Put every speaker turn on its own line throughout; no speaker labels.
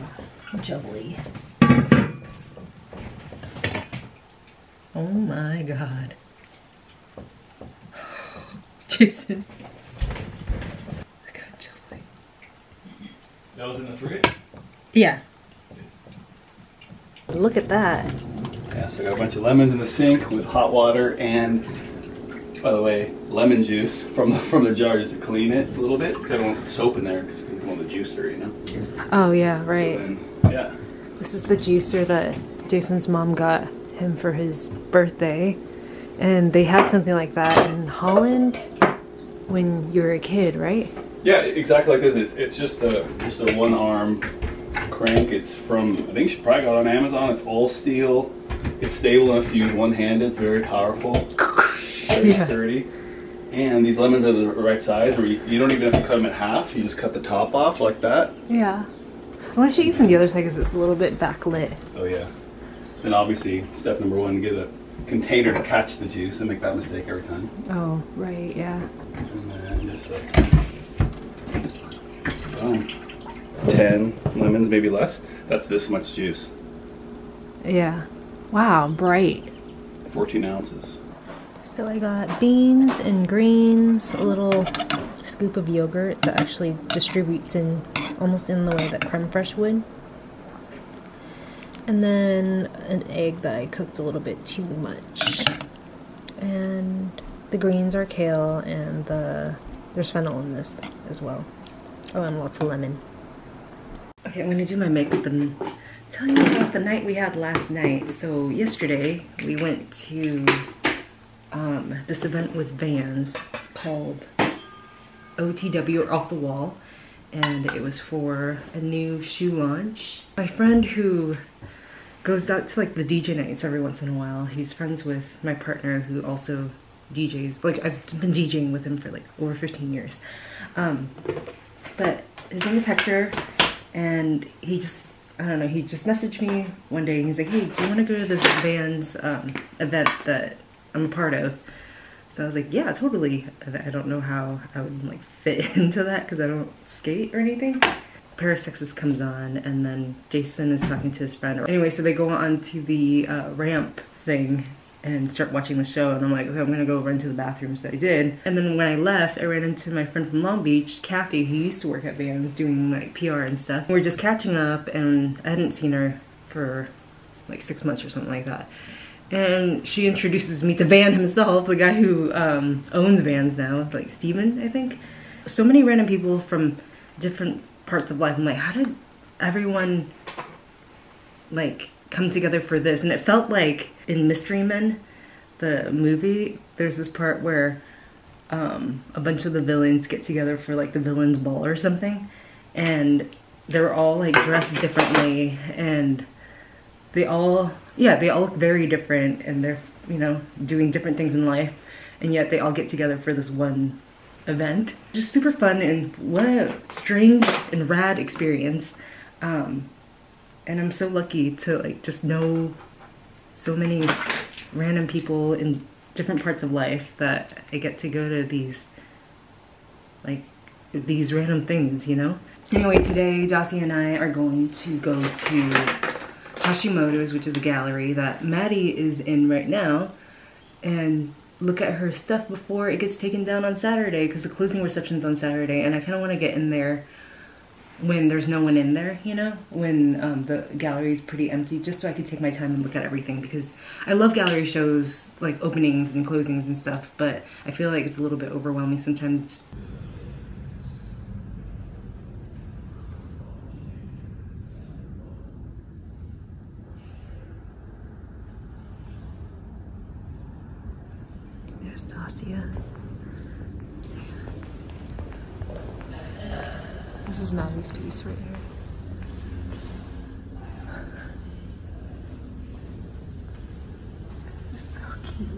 Let's see how jubbly. Oh my god. Jason. Look how jubbly.
That was in the fridge?
Yeah. Look at that.
Yeah, so I got a bunch of lemons in the sink with hot water and, by the way, lemon juice from the, from the jar just to clean it a little bit because I don't want soap in there because I want the juicer, you know?
Oh yeah,
So
right.
then, yeah.
This is the juicer that Jason's mom got him for his birthday. And they had something like that in Holland when you were a kid, right?
Yeah, exactly like this. It's, it's just a just a one arm crank. It's from I think you probably got it on Amazon. It's all steel. It's stable enough to use one handed. It's very powerful, very
Yeah.
sturdy. And these lemons are the right size where you, you don't even have to cut them in half. You just cut the top off like that.
Yeah. I want to show you from the other side because it's a little bit backlit.
Oh yeah. Then obviously step number one, get a container to catch the juice. I make that mistake every time.
Oh, right, yeah.
And then just like boom. ten lemons, maybe less. That's this much juice.
Yeah. Wow, bright.
14 ounces.
So I got beans and greens, a little scoop of yogurt that actually distributes in almost in the way that creme fraiche would. And then an egg that I cooked a little bit too much. And the greens are kale and the there's fennel in this as well. Oh, and lots of lemon. Okay, I'm gonna do my makeup and tell you about the night we had last night. So yesterday we went to um, this event with Vans. It's called OTW or Off the Wall, and it was for a new shoe launch. My friend who goes out to like the DJ nights every once in a while. He's friends with my partner who also DJs. Like I've been DJing with him for like over 15 years. Um, but his name is Hector, and he just I don't know. He just messaged me one day. and He's like, "Hey, do you want to go to this Vans um, event that I'm a part of?" So I was like, "Yeah, totally." I don't know how I would like fit into that because I don't skate or anything. Paris, Texas comes on, and then Jason is talking to his friend. Anyway, so they go on to the uh, ramp thing and start watching the show. And I'm like, okay, I'm gonna go run to the bathroom. So I did. And then when I left, I ran into my friend from Long Beach, Kathy, who used to work at Vans doing like PR and stuff. We are just catching up, and I hadn't seen her for like six months or something like that. And she introduces me to Van himself, the guy who um, owns Vans now, like Steven, I think. So many random people from different parts of life. I'm like, how did everyone like come together for this? And it felt like in Mystery Men, the movie, there's this part where um, a bunch of the villains get together for like the villain's ball or something, and they're all like dressed differently, and they all, yeah, they all look very different, and they're you know doing different things in life, and yet they all get together for this one event. Just super fun, and what a strange and rad experience. Um, and I'm so lucky to like just know so many random people in different parts of life that I get to go to these like these random things, you know? Anyway, today Dacia and I are going to go to Hashimoto's, which is a gallery that Maddie is in right now, and look at her stuff before it gets taken down on Saturday because the closing reception's on Saturday, and I kind of want to get in there when there's no one in there, you know, when um, the gallery is pretty empty, just so I could take my time and look at everything because I love gallery shows, like openings and closings and stuff, but I feel like it's a little bit overwhelming sometimes. There's Dacia. This is Maddie's piece right here. So cute.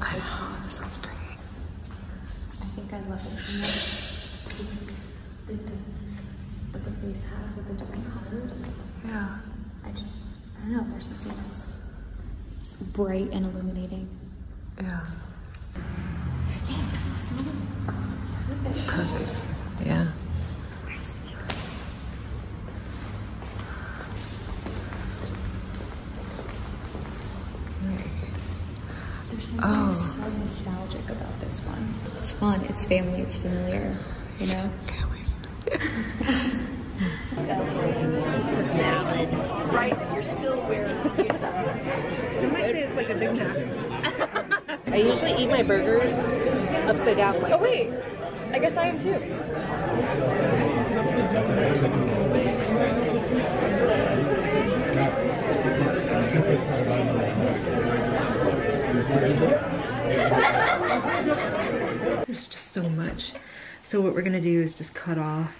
I know, this sounds great.
I think I love it so much because the depth that the face has with the different colors.
Yeah.
I just, I don't know, there's something that's bright and illuminating.
Yeah. It's perfect. Yeah.
There's something
Oh.
so nostalgic about this one. It's fun, it's family, it's familiar, you know?
I usually eat my burgers upside down. Like
Oh wait, I guess I am too.
There's just so much. So what we're gonna do is just cut off,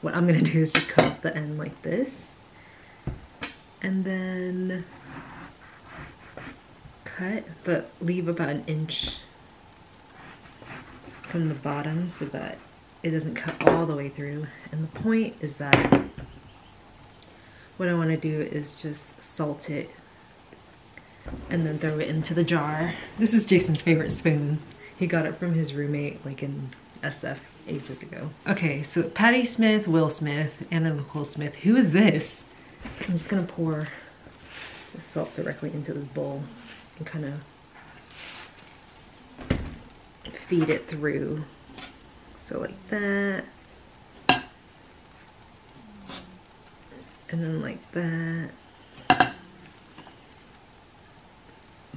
what I'm gonna do is just cut off the end like this. And then cut, but leave about an inch from the bottom so that it doesn't cut all the way through. And the point is that what I wanna do is just salt it and then throw it into the jar. This is Jason's favorite spoon. He got it from his roommate like in SF ages ago. Okay, so Patti Smith, Will Smith, Anna Nicole Smith. Who is this? I'm just gonna pour the salt directly into this bowl and kind of feed it through. So like that. And then like that.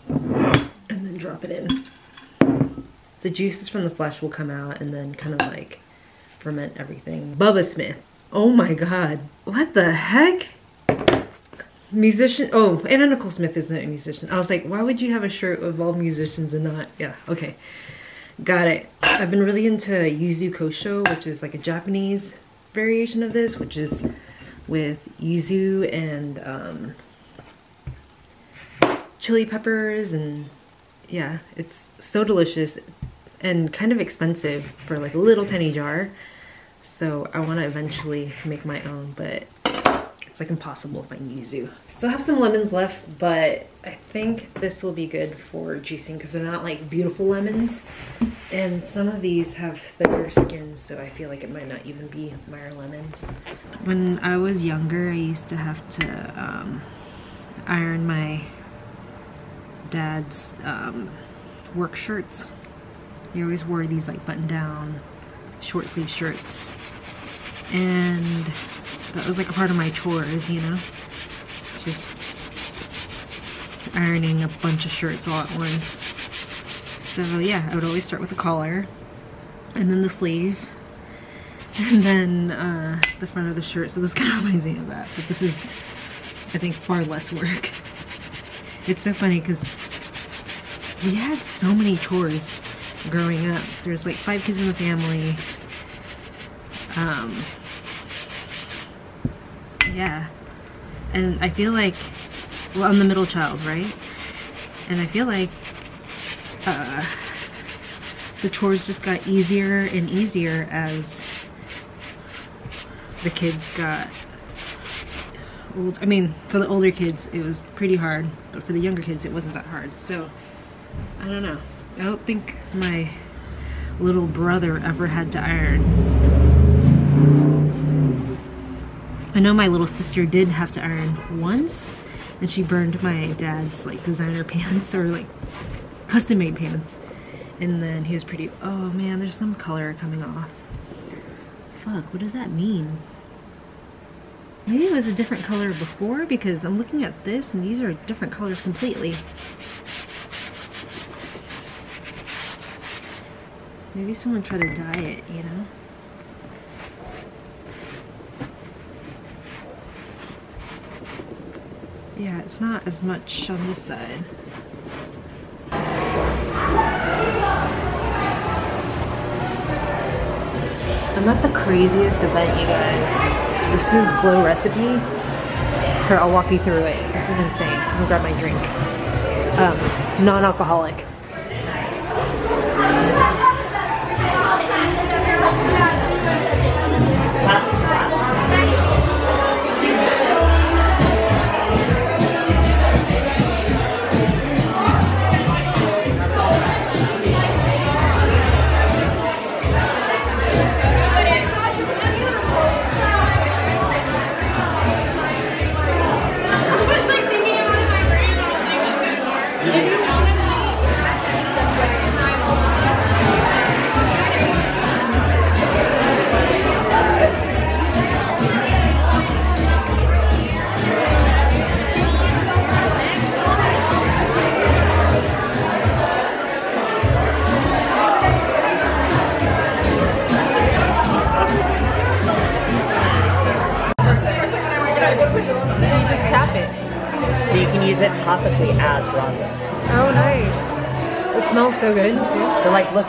and then drop it in. The juices from the flesh will come out and then kind of like ferment everything. Bubba Smith. Oh my god. What the heck? Musician. Oh, Anna Nicole Smith isn't a musician. I was like, why would you have a shirt of all musicians and not? Yeah, okay. Got it. I've been really into Yuzu Kosho, which is like a Japanese variation of this, which is with yuzu and um, chili peppers and yeah, it's so delicious and kind of expensive for like a little tiny jar. So I want to eventually make my own, but it's like impossible if I yuzu. Still have some lemons left, but I think this will be good for juicing because they're not like beautiful lemons. And some of these have thicker skins, so I feel like it might not even be Meyer lemons. When I was younger, I used to have to um, iron my dad's um, work shirts. He always wore these like button down short sleeve shirts. And that was like a part of my chores, you know? Just ironing a bunch of shirts all at once. So yeah, I would always start with the collar and then the sleeve and then uh, the front of the shirt. So this kind of reminds me of that, but this is, I think, far less work. It's so funny because we had so many chores growing up. There's like five kids in the family. Um, yeah. And I feel like, well, I'm the middle child, right? And I feel like uh, the chores just got easier and easier as the kids got old. I mean, for the older kids, it was pretty hard, but for the younger kids, it wasn't that hard. So, I don't know. I don't think my little brother ever had to iron. I know my little sister did have to iron once, and she burned my dad's like designer pants or like custom made pants. And then he was pretty, oh man, there's some color coming off. Fuck, what does that mean? Maybe it was a different color before because I'm looking at this and these are different colors completely. Maybe someone tried to dye it, you know? Yeah, it's not as much on this side. I'm at the craziest event, you guys. This is Glow Recipe. Here, I'll walk you through it. This is insane. I'm gonna grab my drink. Um, non-alcoholic.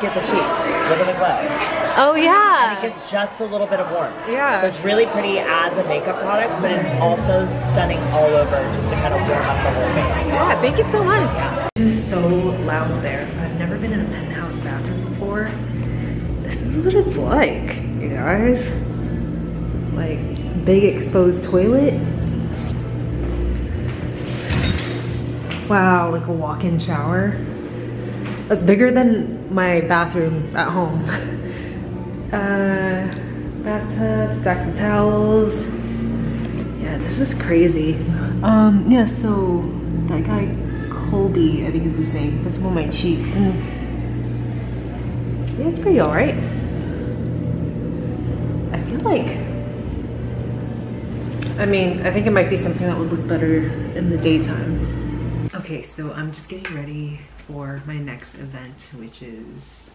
But like, at the cheek, look at the glow.
Oh,
And it gives just a little bit of warmth.
Yeah.
So it's really pretty as a makeup product, but it's also stunning all over just to kind of warm up the whole face.
Yeah, thank you so much. It is was so loud there. I've never been in a penthouse bathroom before. This is what it's like, you guys. Like, big exposed toilet. Wow, like a walk-in shower. That's bigger than my bathroom at home. Uh, bathtub, stacks of towels. Yeah, this is crazy. Um, yeah, so that guy Colby, I think is his name, puts him on my cheeks and yeah, it's pretty alright. I feel like I mean, I think it might be something that would look better in the daytime. Okay, so I'm just getting ready for my next event, which is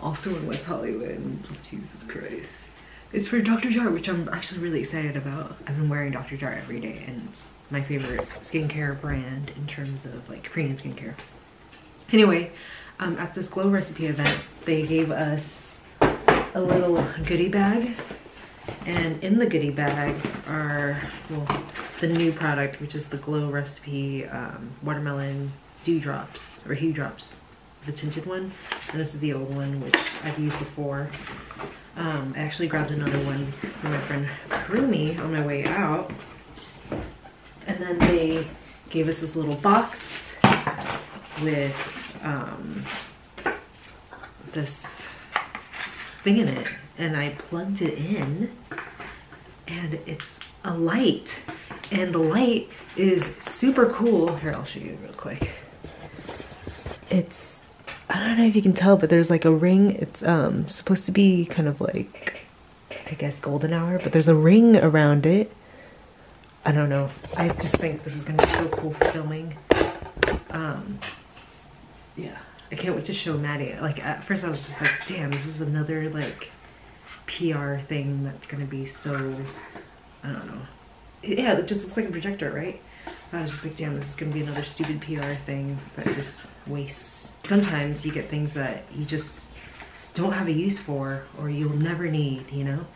also in West Hollywood. Jesus Christ. It's for Dr. Jart, which I'm actually really excited about. I've been wearing Dr. Jart every day and it's my favorite skincare brand in terms of like Korean skincare. Anyway, um, at this Glow Recipe event, they gave us a little goodie bag and in the goodie bag are, well, the new product, which is the Glow Recipe um, Watermelon Dewdrops, or Hue Drops, the tinted one. And this is the old one, which I've used before. Um, I actually grabbed another one from my friend Karumi on my way out. And then they gave us this little box with um, this thing in it and I plugged it in and it's a light and the light is super cool. Here, I'll show you real quick. It's, I don't know if you can tell, but there's like a ring. It's um supposed to be kind of like, I guess golden hour, but there's a ring around it. I don't know. I just think this is gonna be so cool for filming. Um, yeah, I can't wait to show Maddie. Like at first I was just like, damn, this is another like PR thing that's gonna be so, I don't know. Yeah, it just looks like a projector, right? I was just like, damn, this is gonna be another stupid PR thing that just wastes. Sometimes you get things that you just don't have a use for or you'll never need, you know?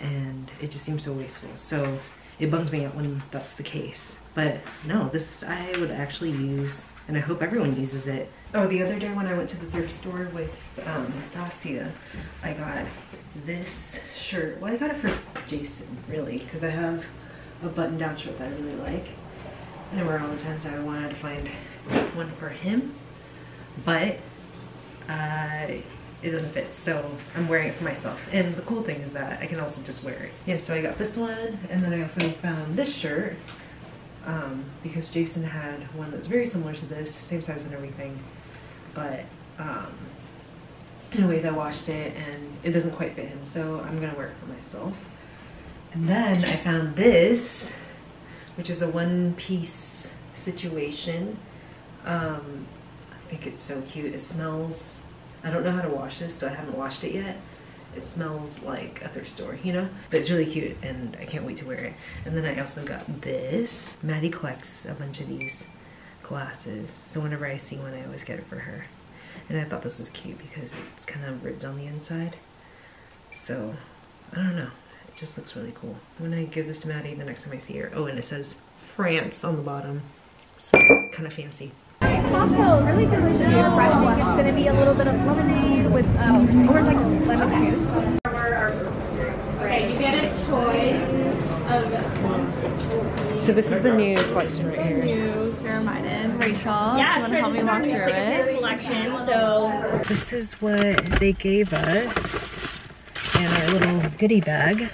And it just seems so wasteful. So it bums me out when that's the case. But no, this I would actually use and I hope everyone uses it. Oh, the other day when I went to the thrift store with um, Dacia, I got this shirt. Well, I got it for Jason, really, because I have a button-down shirt that I really like. I wear all the time, so I wanted to find one for him. But uh, it doesn't fit, so I'm wearing it for myself. And the cool thing is that I can also just wear it. Yeah, so I got this one, and then I also found this shirt um, because Jason had one that's very similar to this, same size and everything. But um, anyways, I washed it and it doesn't quite fit him, so I'm gonna wear it for myself. And then I found this, which is a one-piece situation. Um, I think it's so cute. It smells, I don't know how to wash this, so I haven't washed it yet. It smells like a thrift store, you know? But it's really cute and I can't wait to wear it. And then I also got this. Maddie collects a bunch of these glasses. So whenever I see one, I always get it for her. And I thought this was cute because it's kind of ribbed on the inside. So, I don't know. It just looks really cool. I'm gonna give this to Maddie the next time I see her. Oh, and it says France on the bottom. So, kind of fancy.
cocktail, really delicious and refreshing. It's going to be a little bit of lemonade with, um, or like lemon juice.
Okay, you get a choice of
So this is the new collection right here.
You, Jeremiah, Rachel.
Yeah,
you want to
sure.
help
This
me
is our
walk
new
through
skincare
it?
collection. So
This is what they gave us in our little goodie bag.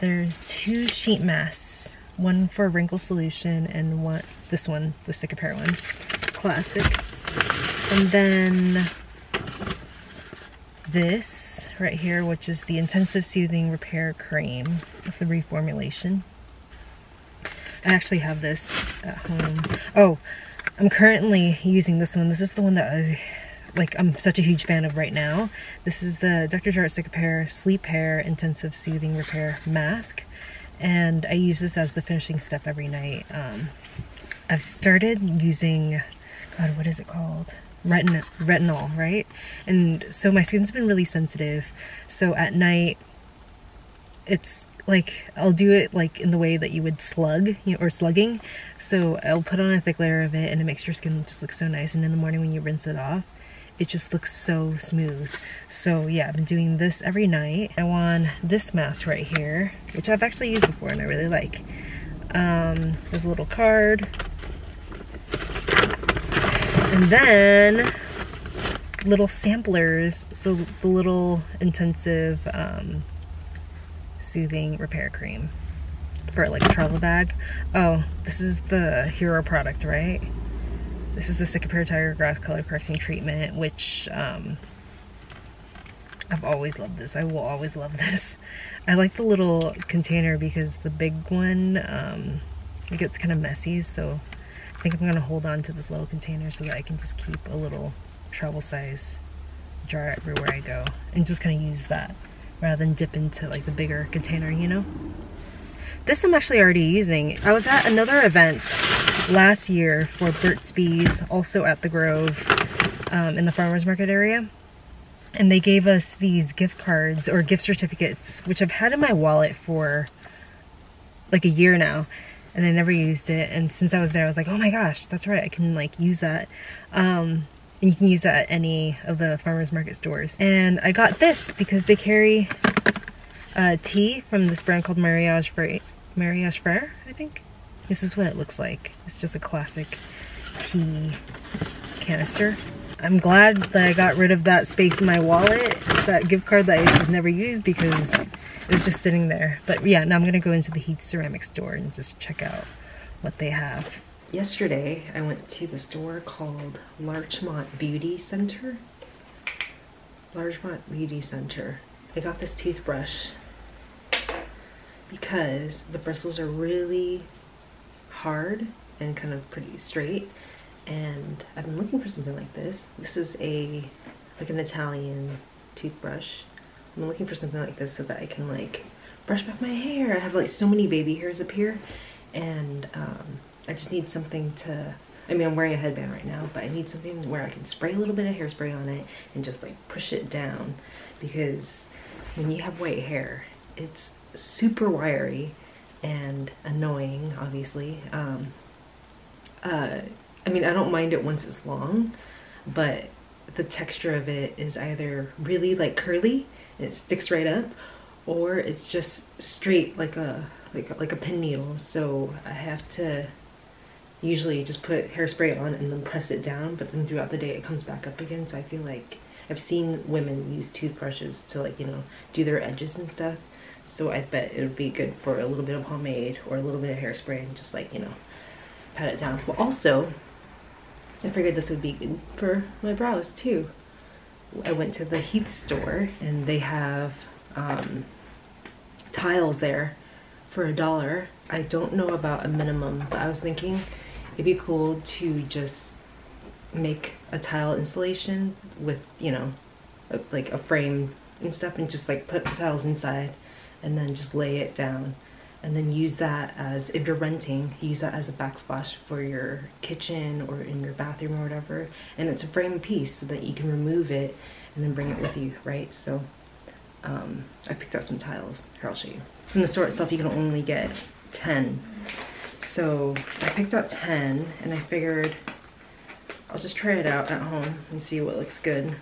There's two sheet masks, one for wrinkle solution and one this one, the Cicapair one, classic. And then this right here, which is the intensive soothing repair cream. It's the reformulation. I actually have this at home. Oh, I'm currently using this one. This is the one that I, like, I'm such a huge fan of right now. This is the Dr. Jart Cicapair Sleepair Intensive Soothing Repair Mask. and I use this as the finishing step every night. Um, I've started using, God, what is it called? Retin- retinol, right? And so my skin's been really sensitive. So at night, it's like I'll do it like in the way that you would slug you know, or slugging. So I'll put on a thick layer of it, and it makes your skin just look so nice. And in the morning when you rinse it off, it just looks so smooth. So yeah, I've been doing this every night. I want this mask right here, which I've actually used before and I really like. Um, there's a little card. And then little samplers, so the little intensive um, soothing repair cream for like a travel bag. Oh, this is the hero product, right? This is the Cicapair Tiger Grass Color Correcting Treatment, which um, I've always loved this. I will always love this. I like the little container because the big one, um, it gets kind of messy, so I think I'm going to hold on to this little container so that I can just keep a little travel size jar everywhere I go and just kind of use that rather than dip into like the bigger container, you know? This I'm actually already using. I was at another event last year for Burt's Bees, also at the Grove um, in the farmer's market area. And they gave us these gift cards or gift certificates, which I've had in my wallet for like a year now. And I never used it. And since I was there, I was like, oh my gosh, that's right. I can like use that. Um, and you can use that at any of the farmer's market stores. And I got this because they carry uh, tea from this brand called Mariage Frères, Mariage Frères, I think. This is what it looks like. It's just a classic tea canister. I'm glad that I got rid of that space in my wallet, that gift card that I just never used because it was just sitting there. But yeah, now I'm gonna go into the Heath Ceramic store and just check out what they have. Yesterday, I went to the store called Larchmont Beauty Center. Larchmont Beauty Center. I got this toothbrush because the bristles are really hard and kind of pretty straight and I've been looking for something like this. This is a like an Italian toothbrush. I'm looking for something like this so that I can like brush back my hair. I have like so many baby hairs up here and um, I just need something to I mean I'm wearing a headband right now but I need something where I can spray a little bit of hairspray on it and just like push it down because when you have white hair it's super wiry and annoying obviously um, uh, I mean, I don't mind it once it's long, but the texture of it is either really like curly and it sticks right up, or it's just straight like a like like a pin needle. So I have to usually just put hairspray on and then press it down, but then throughout the day it comes back up again. So I feel like I've seen women use toothbrushes to like, you know, do their edges and stuff. So I bet it would be good for a little bit of pomade or a little bit of hairspray and just like, you know, pat it down. But also, I figured this would be good for my brows too. I went to the Heath store and they have um, tiles there for a dollar. I don't know about a minimum, but I was thinking it'd be cool to just make a tile installation with, you know, like a frame and stuff and just like put the tiles inside and then just lay it down. And then use that as if you're renting use that as a backsplash for your kitchen or in your bathroom or whatever. And it's a frame piece so that you can remove it and then bring it with you right? So um, I picked out some tiles. Here I'll show you. From the store itself you can only get 10 so I picked out 10 and I figured I'll just try it out at home and see what looks good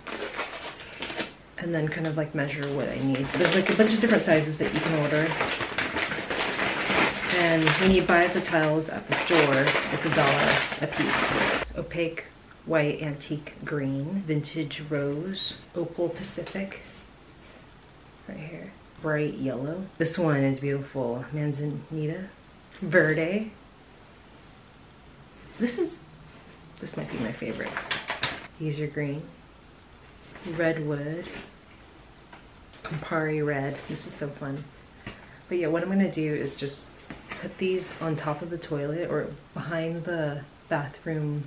and then kind of like measure what I need. There's like a bunch of different sizes that you can order. And when you buy the tiles at the store, it's a dollar a piece. It's opaque white antique green, vintage rose, opal pacific, right here. Bright yellow. This one is beautiful. Manzanita. Verde. This is, this might be my favorite. These are green. Redwood. Campari red. This is so fun. But yeah, what I'm gonna do is just put these on top of the toilet or behind the bathroom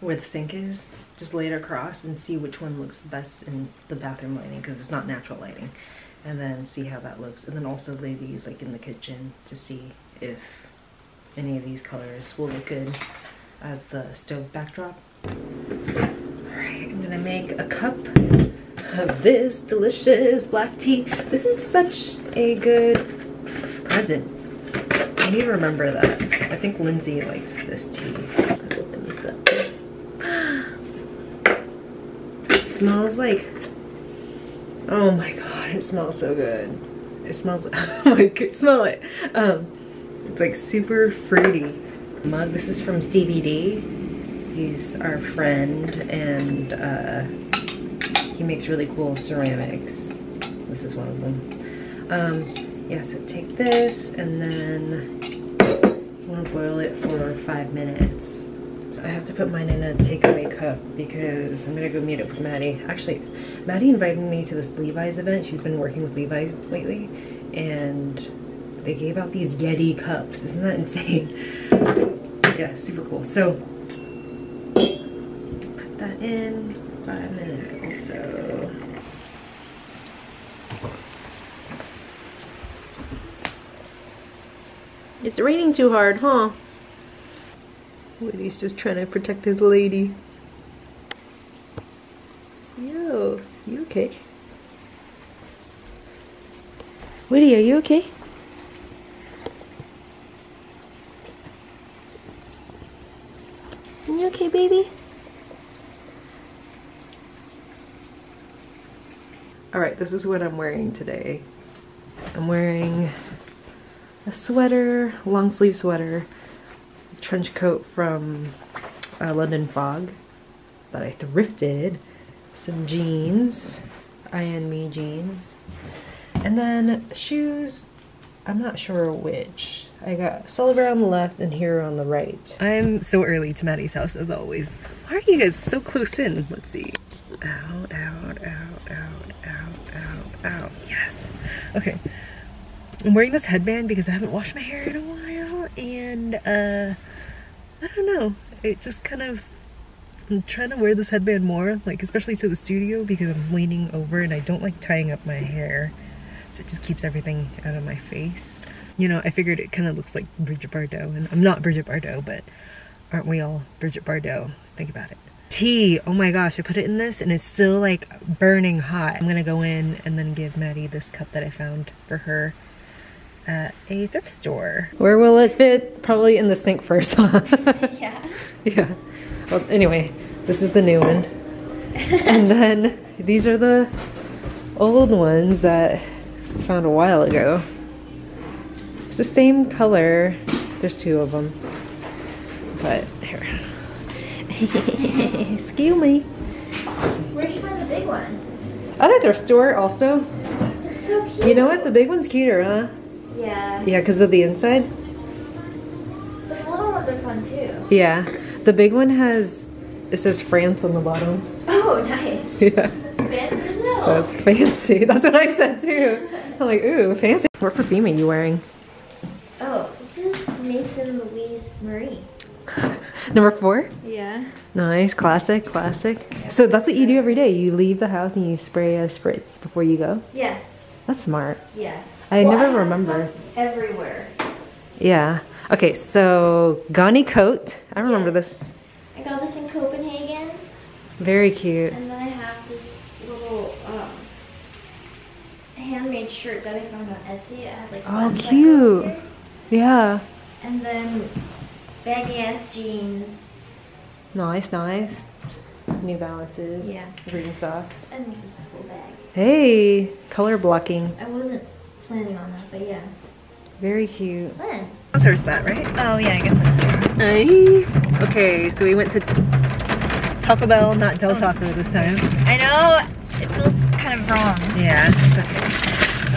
where the sink is. Just lay it across and see which one looks best in the bathroom lighting because it's not natural lighting. and then see how that looks. And then also lay these like in the kitchen to see if any of these colors will look good as the stove backdrop. Gonna make a cup of this delicious black tea. This is such a good present. I need to remember that. I think Lindsay likes this tea. Open this up. It smells like, oh my god, it smells so good. It smells, oh my god, smell it. Um, it's like super fruity. Mug, this is from Stevie Dee He's our friend and uh, he makes really cool ceramics. This is one of them. Um, yeah, so take this and then you want to boil it for five minutes. I have to put mine in a takeaway cup because I'm gonna go meet up with Maddie. Actually, Maddie invited me to this Levi's event. She's been working with Levi's lately and they gave out these Yeti cups. Isn't that insane? yeah, super cool. So, in five minutes also. It's raining too hard, huh? Woody's just trying to protect his lady. Yo, you okay? Woody, are you okay? Are you okay, baby? Alright, this is what I'm wearing today. I'm wearing a sweater, long sleeve sweater, trench coat from uh, London Fog that I thrifted, some jeans, I and me jeans, and then shoes, I'm not sure which. I got Sullivan on the left and here on the right. I'm so early to Maddie's house as always. Why are you guys so close in? Let's see. Out, out, out, out, out. Yes. Okay. I'm wearing this headband because I haven't washed my hair in a while and uh I don't know. It just kind of I'm trying to wear this headband more, like especially to the studio because I'm leaning over and I don't like tying up my hair. So it just keeps everything out of my face. You know, I figured it kind of looks like Bridget Bardot and I'm not Bridget Bardot, but aren't we all Bridget Bardot? Think about it. Tea, oh my gosh, I put it in this and it's still like burning hot. I'm gonna go in and then give Maddie this cup that I found for her at a thrift store. Where will it fit? Probably in the sink first, huh?
yeah.
yeah. Well, anyway, this is the new one. and then these are the old ones that I found a while ago. It's the same color. There's two of them. But here. Excuse me.
Where'd you find the big one?
At a thrift store also.
It's so cute.
You know what? The big one's cuter, huh?
Yeah.
Yeah, because of the inside.
The little ones are fun too.
Yeah. The big one has, it says France on the bottom.
Oh, nice.
Yeah. So it's fancy. That's what I said too. I'm like, ooh, fancy. What perfume are you wearing?
Oh, this is Maison Louis Marie.
Number four?
Yeah.
Nice. Classic, classic. So that's what you do every day. You leave the house and you spray a spritz before you go?
Yeah.
That's smart.
Yeah.
I
Well,
never
have
remember.
Everywhere.
Yeah. Okay, so Ganni coat. I remember
Yes.
this.
I got this in Copenhagen,
Very cute.
and then I have this little um, handmade shirt that I found on Etsy. It has like
Oh,
buttons that go
cute. Yeah.
And then baggy ass jeans
Nice, nice. New Balances.
Yeah.
Green socks.
and just this little bag.
Hey, color blocking.
I wasn't planning on that, but yeah.
Very cute.
Fun.
Sponsor's that, right?
Oh yeah, I guess that's true.
Hey. Okay, so we went to Taco Bell, not Del Taco this time.
I know it feels kind of wrong.
Yeah, it's okay.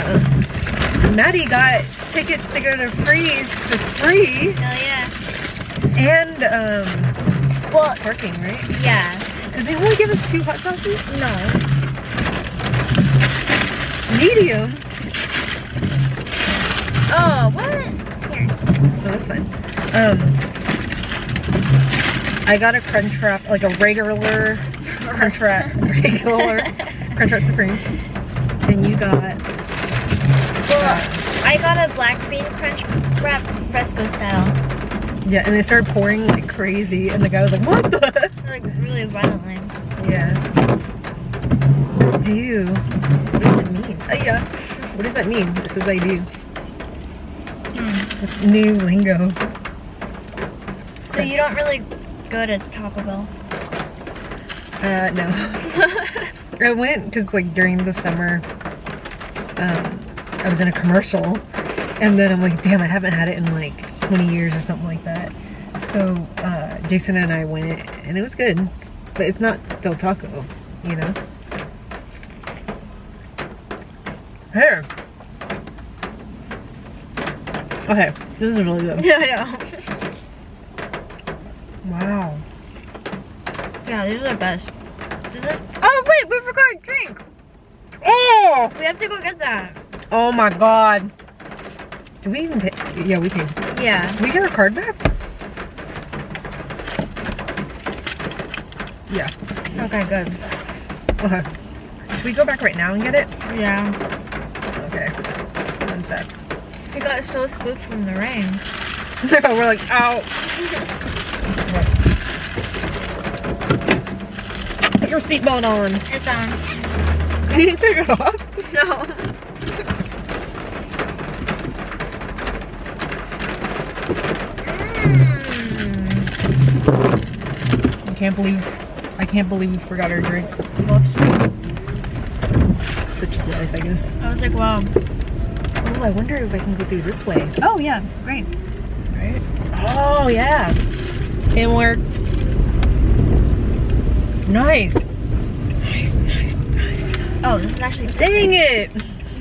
Uh, Maddie got tickets to go to Frieze for free
Oh yeah.
And um,
Well,
parking, right?
yeah.
Did they only give us two hot sauces?
No.
Medium.
Oh, what? Here.
Oh, that's fine. Um, I got a Crunch Wrap, like a regular Crunch Wrap, regular Crunch Wrap Supreme, and you got
Well, I got a black bean crunch wrap fresco style.
Yeah, and they started pouring like crazy, and the guy was like, "What the?"
Like really violently.
Yeah. Do. What does it mean? Uh, yeah. What does that mean? This is I do. This new lingo.
So you don't really go to Taco Bell.
Uh, no. I went because like during the summer, um, I was in a commercial, and then I'm like, damn, I haven't had it in like 20 years or something like that. So uh, Jason and I went, and it was good, but it's not Del Taco, you know. Here. Okay, this is really good.
Yeah, know.
Wow.
Yeah, these are the best. This is. Oh wait, we forgot a drink.
Oh!
We have to go get that.
Oh my god. Do we even pay? Yeah, we paid.
Yeah.
Can we get our card back? Yeah.
Okay, good.
Okay. Should we go back right now and get it?
Yeah.
Okay. One sec.
We got so spooked from the rain.
We're like, ow. Put your seatbelt on.
It's on.
You need to take it off.
No. Mm.
I can't believe, can't believe we forgot our drink.
Whoops.
Such is life, I guess.
I was like, wow.
Oh, I wonder if I can go through this way.
Oh yeah, great.
Right? Oh, yeah. It worked. Nice. Nice, nice, nice.
Oh, this is actually.
Dang it!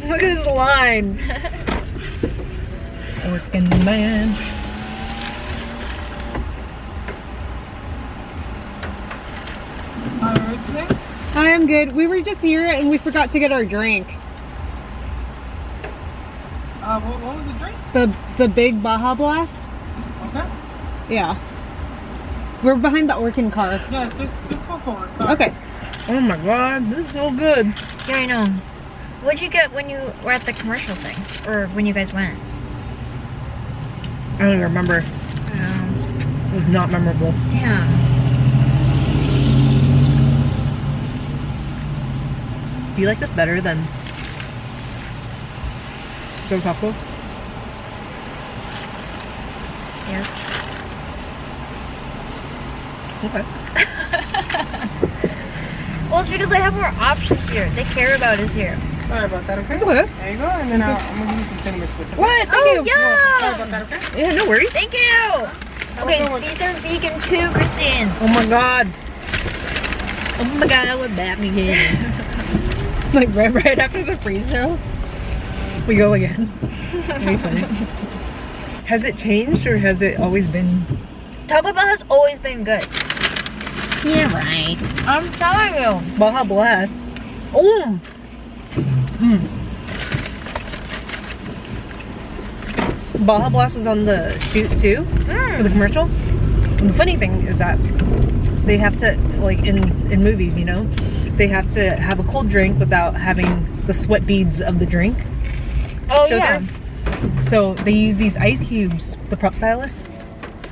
Look at this line. Working man.
I am good. We were just here and we forgot to get our drink.
Uh, what, what was the drink?
The the big Baja Blast.
Okay.
Yeah. We're behind the Orkin car.
Yeah, just, just go for it.
Okay.
Oh my god, this is so good.
Yeah, I know. What'd you get when you were at the commercial thing, or when you guys went?
I don't even remember.
Um,
It was not memorable.
damn.
Do you like this better than Joe Taco?
Yeah.
Okay.
Well, it's because I have more options here. They care about us here.
Sorry about that, okay?
It's okay.
There you go, and then uh, I'm gonna give you some cinnamon twists. okay?
What? Thank
Oh
you.
yeah.
Sorry about that, okay?
Yeah, no worries.
Thank you. Okay, these are vegan too, Christine.
Oh my god. Oh my god, we're back again. like right, right after the Frieze show, we go again. Funny. Has it changed or has it always been?
Taco Bell has always been good.
Yeah, right.
I'm telling you.
Baja Blast. Oh. Mm. Baja Blast was on the shoot too for the commercial. And the funny thing is that they have to like in in movies, you know, they have to have a cold drink without having the sweat beads of the drink.
Oh
show
yeah.
there. So they use these ice cubes, the prop stylists.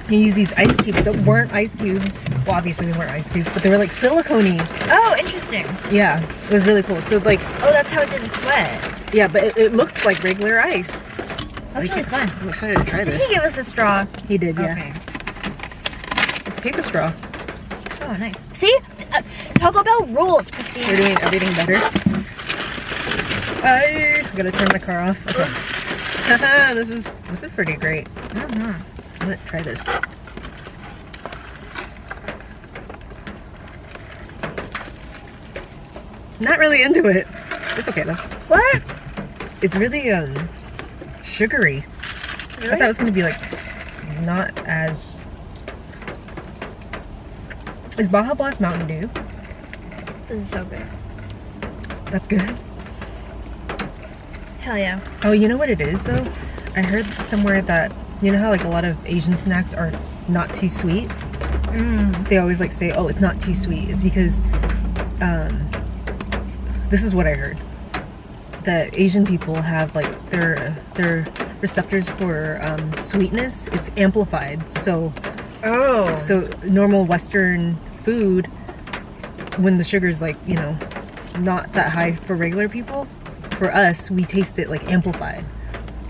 They use these ice cubes that weren't ice cubes. Well, obviously they weren't ice cubes, but they were like silicone
Oh, interesting.
Yeah, it was really cool. So like,
Oh, that's how it didn't sweat.
yeah, but it, it looks like regular ice.
That's really fun.
I'm excited to try
Did
this.
he give us a straw?
He did, yeah.
Okay.
It's a paper straw.
Oh, nice. See? Uh, Taco Bell rules, Christine.
We're doing everything better. I gotta turn my car off. Okay. This is this is pretty great.
Mhm.
I'm gonna try this. Not really into it. It's okay though.
What?
It's really um sugary. I thought it was gonna be like not as. Is Baja Blast Mountain Dew?
This is so good.
That's good.
Hell yeah.
Oh, you know what it is though? I heard somewhere that you know how like a lot of Asian snacks are not too sweet.
Mm.
They always like say, "Oh, it's not too sweet." It's because um, this is what I heard. that Asian people have like their their receptors for um, sweetness. It's amplified. So
Oh.
so normal Western food, when the sugar's like you know not that high for regular people, for us we taste it like amplified.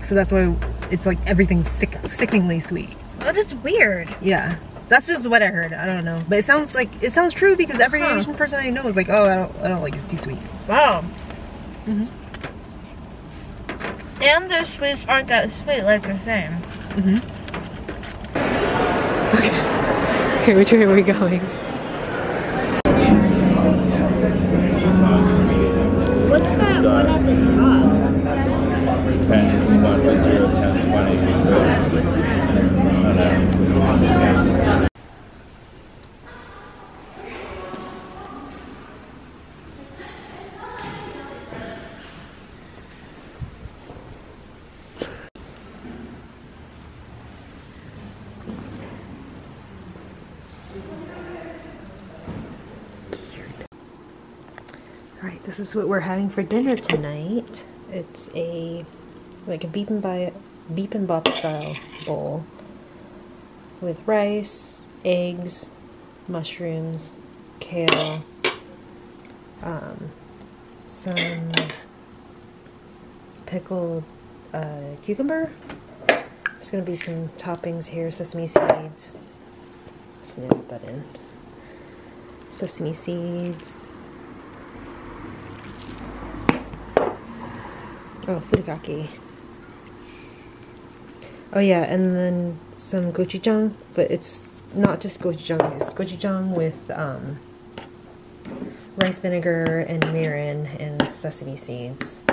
So that's why it's like everything's sick, sickeningly sweet.
oh, that's weird.
Yeah. That's just what I heard. I don't know, but it sounds like it sounds true because every
Huh.
Asian person I know is like, "Oh, I don't, I don't like it's too sweet."
Wow.
Mm hmm
And the sweets aren't that sweet, like the you're saying.
Okay, which way are we going? This is what we're having for dinner tonight. It's a like a beep and by bibimbap style bowl with rice, eggs, mushrooms, kale, um, some pickled uh, cucumber. There's gonna be some toppings here: sesame seeds. Just put that in. Sesame seeds. Oh, furikake. Oh yeah, and then some gochujang, but it's not just gochujang. It's gochujang with um, rice vinegar and mirin and sesame seeds.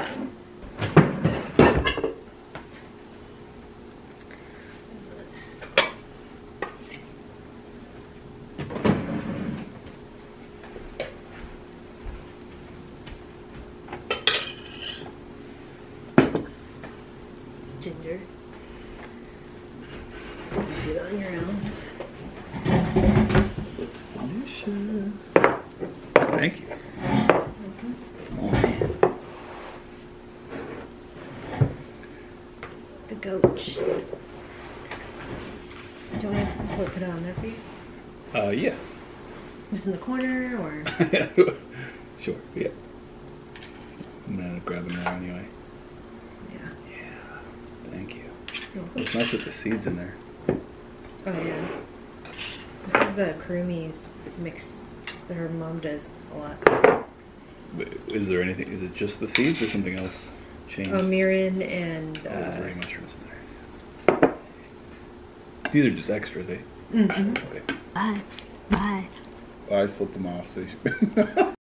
Ginger. Do it on your own.
Delicious. Thank you.
The goat. Do you want to put it on there for you?
Uh, yeah.
Just in the corner or?
sure, yeah. I'm gonna grab them now anyway.
Yeah.
Thank you.
You're welcome.
It's nice with the seeds in there.
Oh yeah. This is a Kurumi's mix that her mom does a lot.
But Is there anything, is it just the seeds or something else changed?
Oh, mirin and
Oh, there's
uh,
mushrooms in there. These are just extras, eh?
mhm.
Okay.
Bye. Bye.
I just flipped them off, so you should